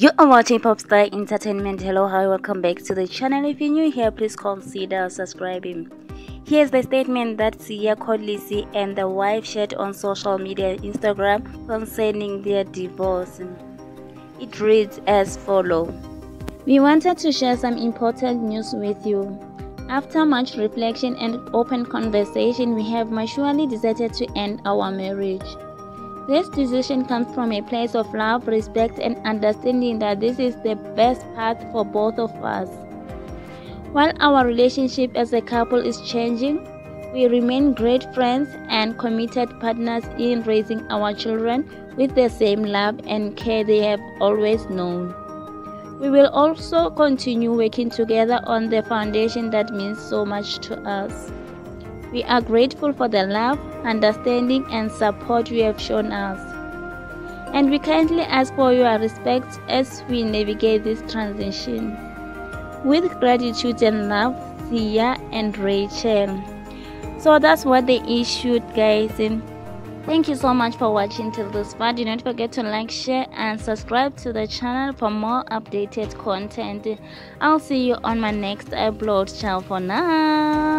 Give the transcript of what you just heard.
You are watching Popstar Entertainment. Hello, hi, welcome back to the channel. If you're new here, please consider subscribing. Here's the statement that Siya Kolisi and the wife shared on social media Instagram concerning their divorce. It reads as follows. We wanted to share some important news with you. After much reflection and open conversation, we have maturely decided to end our marriage. This decision comes from a place of love, respect, and understanding that this is the best path for both of us. While our relationship as a couple is changing, we remain great friends and committed partners in raising our children with the same love and care they have always known. We will also continue working together on the foundation that means so much to us. We are grateful for the love, understanding, and support you have shown us. And we kindly ask for your respect as we navigate this transition. With gratitude and love, Siya and Rachel. So that's what they issued, guys. Thank you so much for watching till this far. Do not forget to like, share, and subscribe to the channel for more updated content. I'll see you on my next upload. Ciao for now.